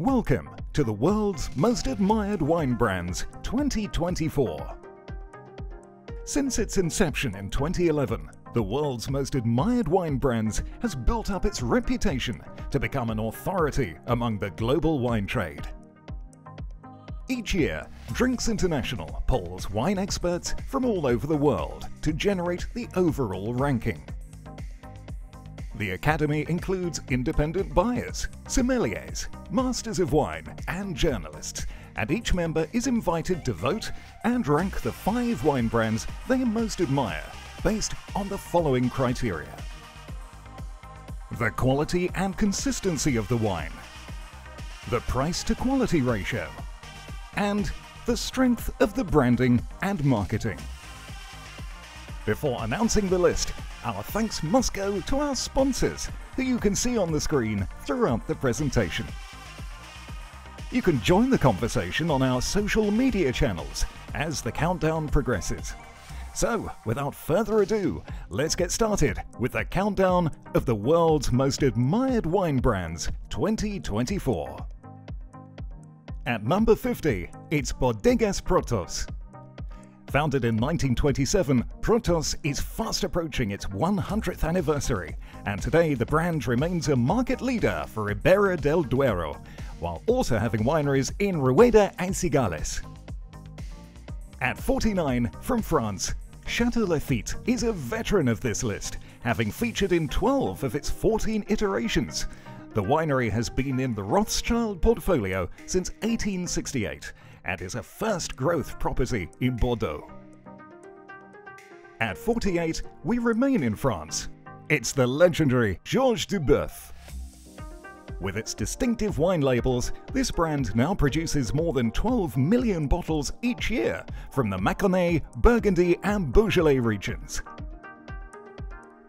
Welcome to the world's most admired wine brands 2024. Since its inception in 2011, the world's most admired wine brands has built up its reputation to become an authority among the global wine trade. Each year, Drinks International polls wine experts from all over the world to generate the overall ranking. The Academy includes independent buyers, sommeliers, masters of wine, and journalists, and each member is invited to vote and rank the five wine brands they most admire based on the following criteria. The quality and consistency of the wine, the price to quality ratio, and the strength of the branding and marketing. Before announcing the list, our thanks must go to our sponsors, who you can see on the screen throughout the presentation. You can join the conversation on our social media channels as the countdown progresses. So, without further ado, let's get started with the countdown of the world's most admired wine brands 2024. At number 50, it's Bodegas Protos. Founded in 1927, Protos is fast approaching its 100th anniversary, and today the brand remains a market leader for Ribera del Duero, while also having wineries in Rueda and Cigales. At 49, from France, Chateau Lafite is a veteran of this list, having featured in 12 of its 14 iterations. The winery has been in the Rothschild portfolio since 1868 and is a first growth property in Bordeaux. At 48, we remain in France. It's the legendary Georges Duboeuf. With its distinctive wine labels, this brand now produces more than 12 million bottles each year from the Mâconnais, Burgundy and Beaujolais regions.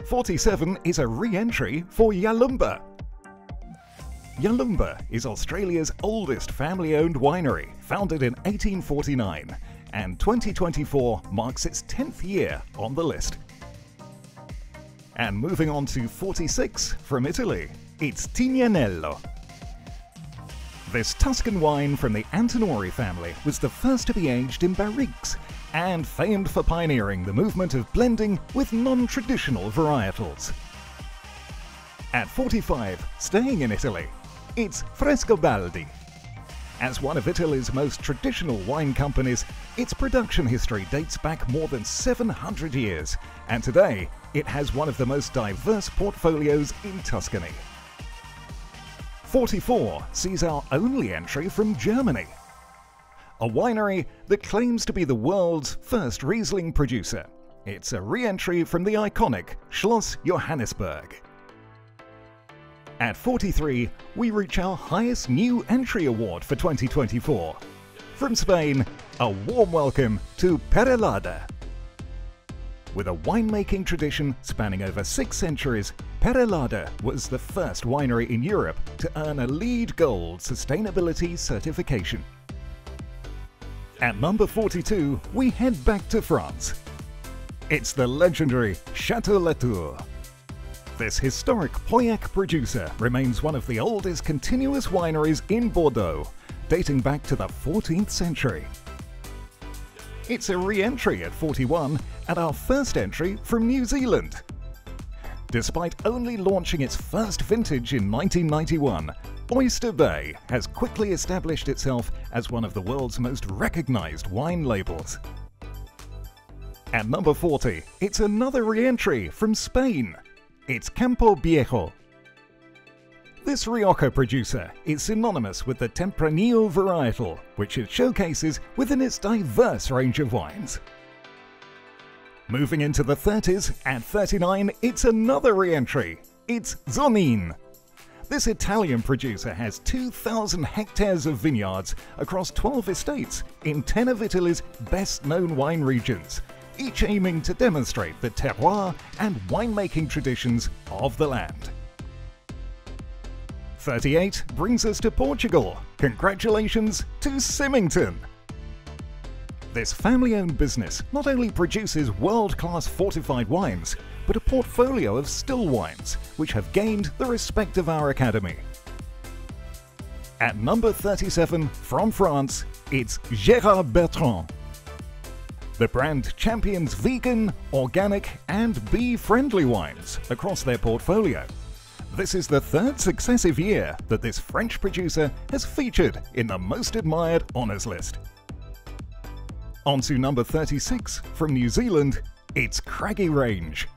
47 is a re-entry for Yalumba, Yalumba is Australia's oldest family-owned winery, founded in 1849, and 2024 marks its 10th year on the list. And moving on to 46 from Italy, it's Tignanello. This Tuscan wine from the Antinori family was the first to be aged in barriques and famed for pioneering the movement of blending with non-traditional varietals. At 45, staying in Italy, it's Frescobaldi. As one of Italy's most traditional wine companies, its production history dates back more than 700 years, and today it has one of the most diverse portfolios in Tuscany. 44 sees our only entry from Germany. A winery that claims to be the world's first Riesling producer. It's a re-entry from the iconic Schloss Johannisberg. At 43, we reach our highest new entry award for 2024. From Spain, a warm welcome to Perelada. With a winemaking tradition spanning over six centuries, Perelada was the first winery in Europe to earn a LEED Gold sustainability certification. At number 42, we head back to France. It's the legendary Chateau Latour. This historic Pauillac producer remains one of the oldest continuous wineries in Bordeaux, dating back to the 14th century. It's a re-entry at 41 and our first entry from New Zealand. Despite only launching its first vintage in 1991, Oyster Bay has quickly established itself as one of the world's most recognized wine labels. At number 40, it's another re-entry from Spain. It's Campo Viejo. This Rioja producer is synonymous with the Tempranillo varietal, which it showcases within its diverse range of wines. Moving into the 30s, at 39, it's another re-entry. It's Zonin. This Italian producer has 2,000 hectares of vineyards across 12 estates in 10 of Italy's best-known wine regions, each aiming to demonstrate the terroir and winemaking traditions of the land. 38 brings us to Portugal. Congratulations to Symington! This family-owned business not only produces world-class fortified wines, but a portfolio of still wines, which have gained the respect of our Academy. At number 37, from France, it's Gérard Bertrand. The brand champions vegan, organic, and bee friendly wines across their portfolio. This is the third successive year that this French producer has featured in the most admired honours list. On to number 36, from New Zealand, it's Craggy Range.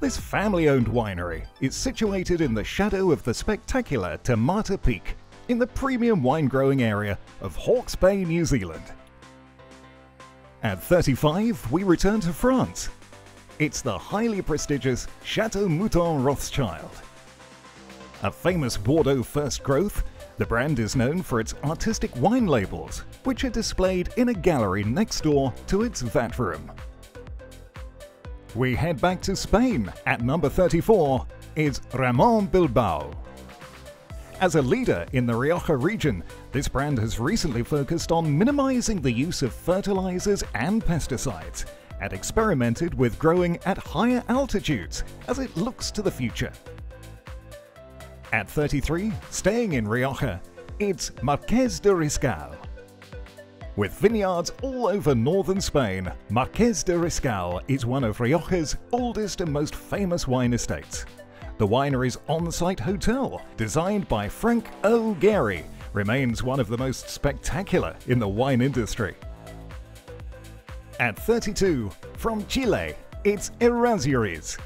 This family owned winery is situated in the shadow of the spectacular Te Mata Peak in the premium wine growing area of Hawke's Bay, New Zealand. At 35, we return to France. It's the highly prestigious Chateau Mouton Rothschild. A famous Bordeaux first growth, the brand is known for its artistic wine labels, which are displayed in a gallery next door to its vat room. We head back to Spain. At number 34 is Ramon Bilbao. As a leader in the Rioja region, this brand has recently focused on minimizing the use of fertilizers and pesticides and experimented with growing at higher altitudes as it looks to the future. At 33, staying in Rioja, it's Marques de Riscal. With vineyards all over northern Spain, Marques de Riscal is one of Rioja's oldest and most famous wine estates. The winery's on-site hotel, designed by Frank O. Gehry, remains one of the most spectacular in the wine industry. At 32, from Chile, it's Errázuriz.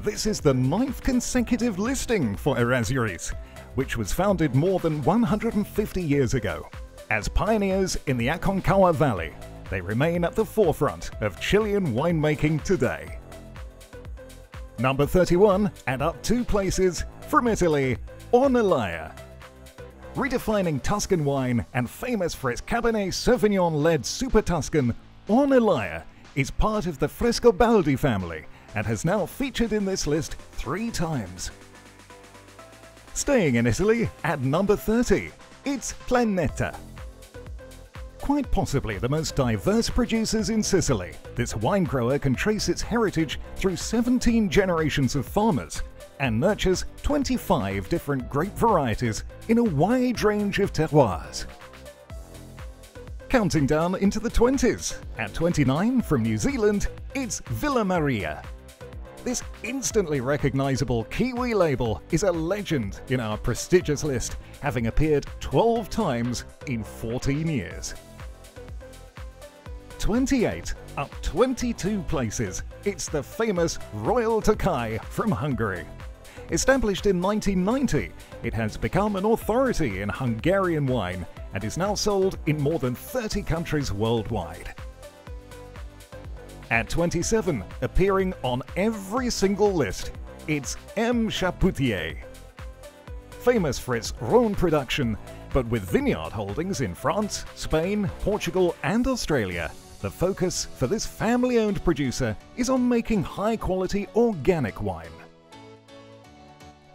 This is the ninth consecutive listing for Errázuriz, which was founded more than 150 years ago. As pioneers in the Aconcagua Valley, they remain at the forefront of Chilean winemaking today. Number 31, and up two places, from Italy, Ornellaia. Redefining Tuscan wine and famous for its Cabernet Sauvignon-led Super Tuscan, Ornellaia is part of the Frescobaldi family and has now featured in this list three times. Staying in Italy, at number 30, it's Planeta quite possibly the most diverse producers in Sicily. This wine grower can trace its heritage through 17 generations of farmers and nurtures 25 different grape varieties in a wide range of terroirs. Counting down into the 20s, at 29 from New Zealand, it's Villa Maria. This instantly recognizable Kiwi label is a legend in our prestigious list, having appeared 12 times in 14 years. 28, up 22 places. It's the famous Royal Tokaji from Hungary. Established in 1990, it has become an authority in Hungarian wine and is now sold in more than 30 countries worldwide. At 27, appearing on every single list, it's M. Chapoutier. Famous for its Rhone production, but with vineyard holdings in France, Spain, Portugal, and Australia, the focus for this family owned producer is on making high quality organic wine.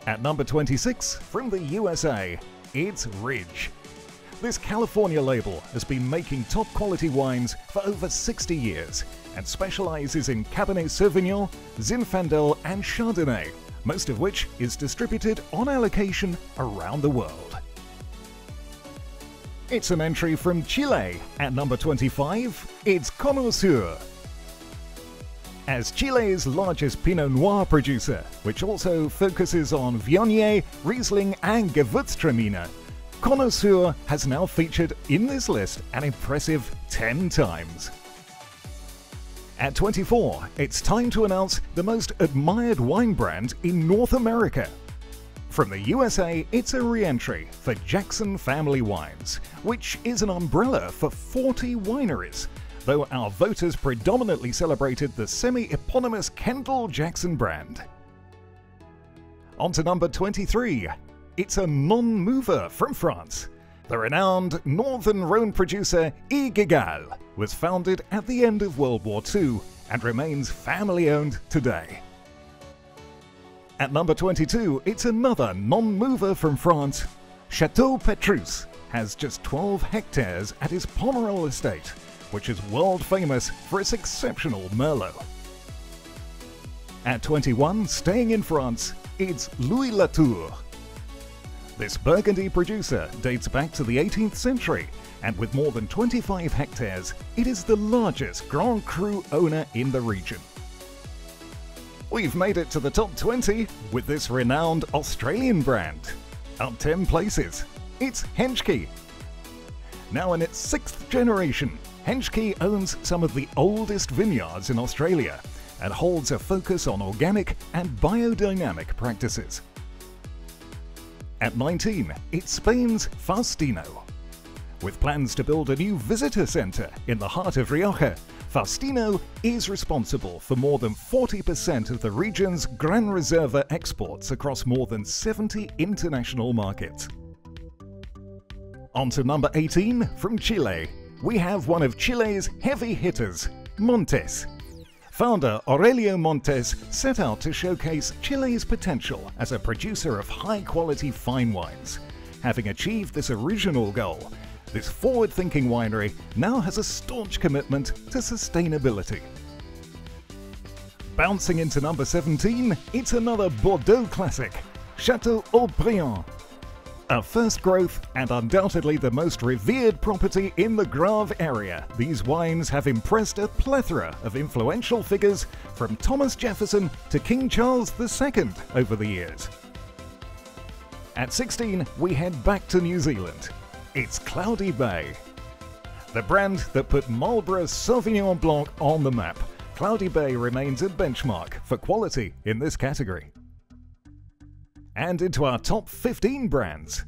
At number 26, from the USA, it's Ridge. This California label has been making top quality wines for over 60 years and specializes in Cabernet Sauvignon, Zinfandel, and Chardonnay, most of which is distributed on allocation around the world. It's an entry from Chile. At number 25, it's Cono Sur. As Chile's largest Pinot Noir producer, which also focuses on Viognier, Riesling and Gewürztraminer, Cono Sur has now featured in this list an impressive 10 times. At 24, it's time to announce the most admired wine brand in North America from the USA, it's a re-entry for Jackson Family Wines, which is an umbrella for 40 wineries, though our voters predominantly celebrated the semi-eponymous Kendall Jackson brand. On to number 23. It's a non-mover from France. The renowned Northern Rhone producer Yves Guigal was founded at the end of World War II and remains family-owned today. At number 22, it's another non-mover from France. Chateau Petrus has just 12 hectares at his Pomerol estate, which is world famous for its exceptional Merlot. At 21, staying in France, it's Louis Latour. This Burgundy producer dates back to the 18th century, and with more than 25 hectares, it is the largest Grand Cru owner in the region. We've made it to the top 20 with this renowned Australian brand. Up 10 places, it's Henschke. Now in its sixth generation, Henschke owns some of the oldest vineyards in Australia and holds a focus on organic and biodynamic practices. At 19, it's Spain's Faustino. With plans to build a new visitor centre in the heart of Rioja, Faustino is responsible for more than 40% of the region's Gran Reserva exports across more than 70 international markets. On to number 18 from Chile. We have one of Chile's heavy hitters, Montes. Founder Aurelio Montes set out to showcase Chile's potential as a producer of high quality fine wines. Having achieved this original goal, this forward thinking winery now has a staunch commitment to sustainability. Bouncing into number 17, it's another Bordeaux classic, Chateau Haut-Brion a first growth and undoubtedly the most revered property in the Graves area, these wines have impressed a plethora of influential figures from Thomas Jefferson to King Charles II over the years. At 16, we head back to New Zealand. It's Cloudy Bay. The brand that put Marlborough Sauvignon Blanc on the map, Cloudy Bay remains a benchmark for quality in this category and into our top 15 brands.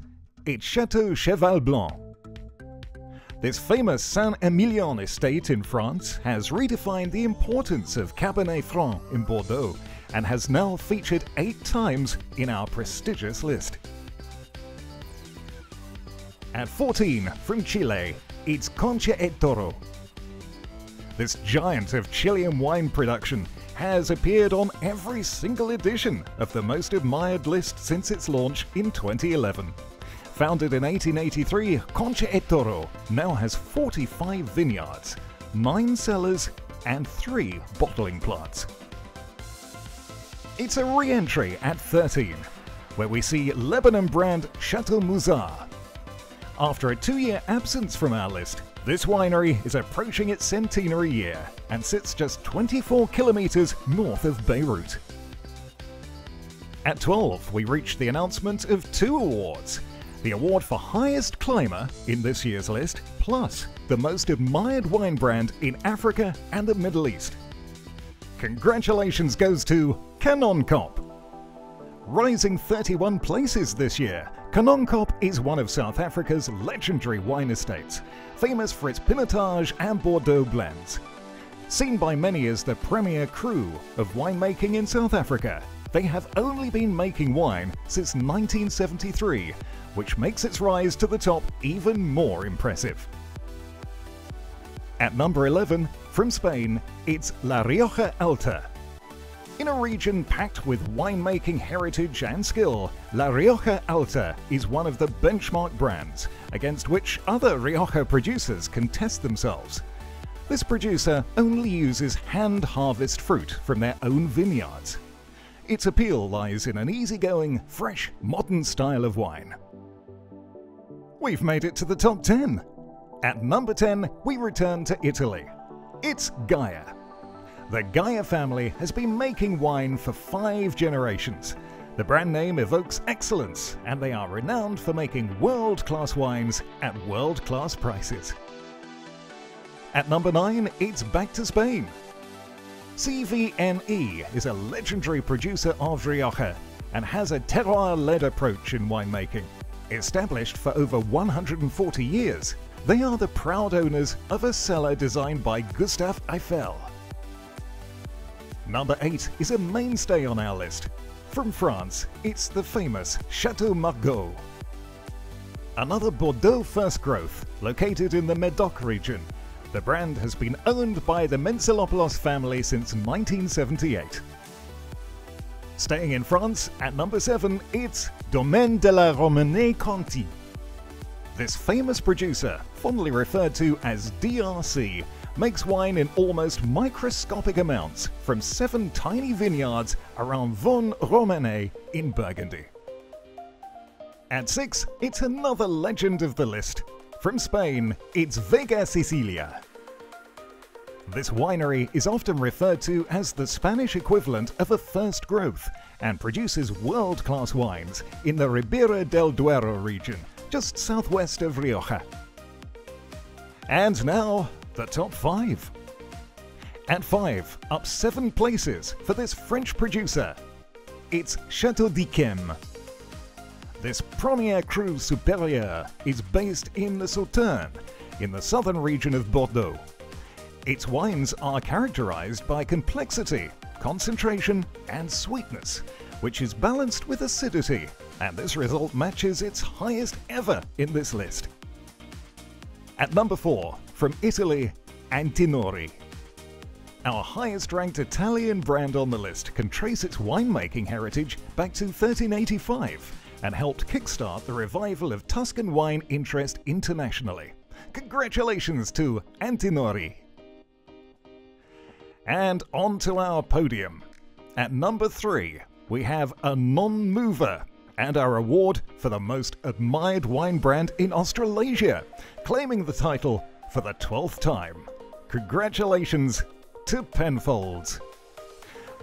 It's Chateau Cheval Blanc. This famous Saint-Emilion estate in France has redefined the importance of Cabernet Franc in Bordeaux and has now featured eight times in our prestigious list. At 14, from Chile, it's Concha y Toro. This giant of Chilean wine production has appeared on every single edition of the most admired list since its launch in 2011. Founded in 1883, Concha y Toro now has 45 vineyards, 9 cellars, and 3 bottling plants. It's a re entry at 13, where we see Lebanon brand Chateau Musar. After a two year absence from our list, this winery is approaching its centenary year and sits just 24 kilometers north of Beirut. At 12, we reach the announcement of two awards the award for highest climber in this year's list, plus the most admired wine brand in Africa and the Middle East. Congratulations goes to Kanonkop. Rising 31 places this year, Kanonkop is one of South Africa's legendary wine estates, famous for its Pinotage and Bordeaux blends. Seen by many as the premier cru of winemaking in South Africa, they have only been making wine since 1973, which makes its rise to the top even more impressive. At number 11, from Spain, it's La Rioja Alta. In a region packed with winemaking heritage and skill, La Rioja Alta is one of the benchmark brands against which other Rioja producers can test themselves. This producer only uses hand harvest fruit from their own vineyards. Its appeal lies in an easygoing, fresh, modern style of wine. We've made it to the top 10. At number 10, we return to Italy. It's Gaja. The Gaja family has been making wine for five generations. The brand name evokes excellence, and they are renowned for making world class wines at world class prices. At number 9, it's back to Spain. CVNE is a legendary producer of Rioja and has a terroir led approach in winemaking. Established for over 140 years, they are the proud owners of a cellar designed by Gustave Eiffel. Number 8 is a mainstay on our list. From France, it's the famous Chateau Margaux. Another Bordeaux first growth, located in the Medoc region, the brand has been owned by the Mentzelopoulos family since 1978. Staying in France, at number 7, it's Domaine de la Romanée Conti. This famous producer, fondly referred to as DRC, makes wine in almost microscopic amounts from seven tiny vineyards around Vosne Romanée in Burgundy. At 6, it's another legend of the list. From Spain, it's Vega Sicilia. This winery is often referred to as the Spanish equivalent of a first growth and produces world class wines in the Ribera del Duero region, just southwest of Rioja. And now, the top 5. At 5, up 7 places for this French producer. It's Chateau d'Yquem. This Premier Cru Supérieur is based in the Sauternes, in the southern region of Bordeaux. Its wines are characterized by complexity, concentration, and sweetness, which is balanced with acidity, and this result matches its highest ever in this list. At number 4, from Italy, Antinori. Our highest ranked Italian brand on the list can trace its winemaking heritage back to 1385 and helped kickstart the revival of Tuscan wine interest internationally. Congratulations to Antinori! And on to our podium. At number 3, we have a non-mover and our award for the most admired wine brand in Australasia, claiming the title for the 12th time. Congratulations to Penfolds.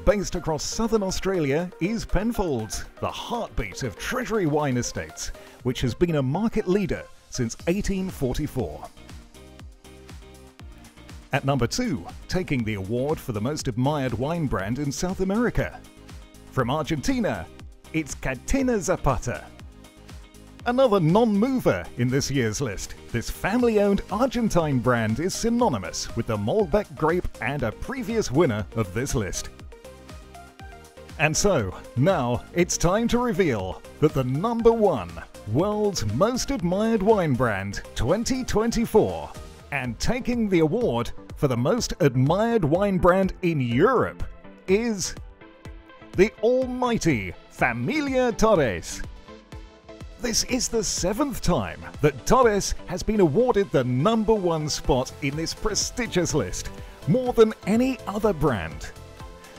Based across southern Australia is Penfolds, the heartbeat of Treasury Wine Estates, which has been a market leader since 1844. At number 2, taking the award for the most admired wine brand in South America. From Argentina, it's Catena Zapata. Another non-mover in this year's list, this family-owned Argentine brand is synonymous with the Malbec grape and a previous winner of this list. And so, now it's time to reveal that the number one world's most admired wine brand 2024 and taking the award for the most admired wine brand in Europe is the almighty Familia Torres. This is the seventh time that Torres has been awarded the number one spot in this prestigious list, more than any other brand.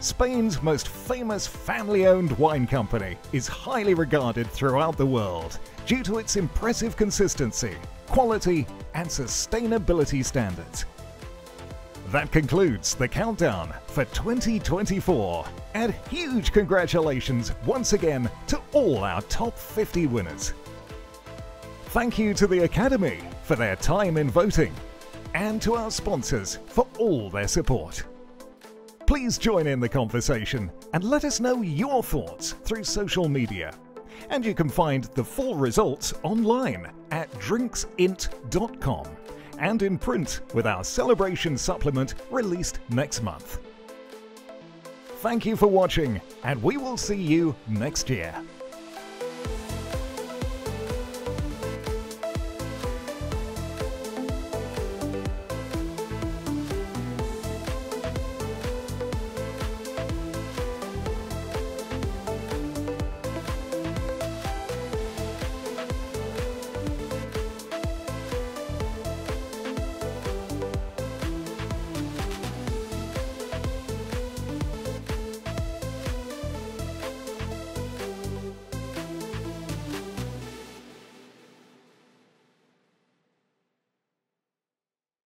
Spain's most famous family owned wine company is highly regarded throughout the world due to its impressive consistency, quality, and sustainability standards. That concludes the countdown for 2024, and huge congratulations once again to all our top 50 winners. Thank you to the Academy for their time in voting, and to our sponsors for all their support. Please join in the conversation and let us know your thoughts through social media. And you can find the full results online at drinksint.com and in print with our celebration supplement released next month. Thank you for watching, and we will see you next year.